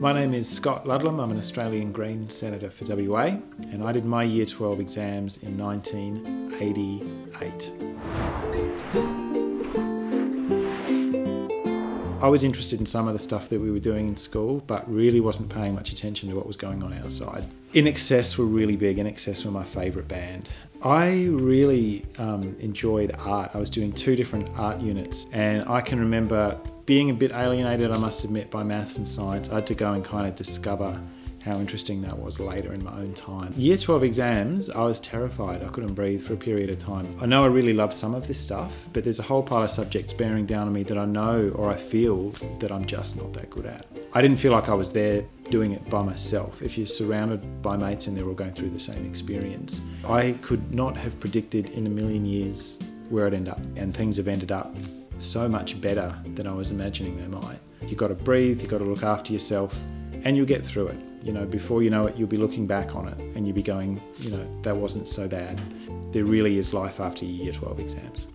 My name is Scott Ludlam. I'm an Australian Green Senator for WA, and I did my Year 12 exams in 1988. I was interested in some of the stuff that we were doing in school, but really wasn't paying much attention to what was going on outside. INXS were really big. INXS were my favourite band. I really um, enjoyed art. I was doing two different art units, and I can remember being a bit alienated, I must admit, by maths and science. I had to go and kind of discover how interesting that was later in my own time. Year 12 exams, I was terrified. I couldn't breathe for a period of time. I know I really love some of this stuff, but there's a whole pile of subjects bearing down on me that I know or I feel that I'm just not that good at. I didn't feel like I was there doing it by myself. If you're surrounded by mates and they're all going through the same experience, I could not have predicted in a million years where I'd end up, and things have ended up so much better than I was imagining they might. You've got to breathe, you've got to look after yourself, and you'll get through it. You know, before you know it, you'll be looking back on it and you'll be going, you know, that wasn't so bad. There really is life after your year 12 exams.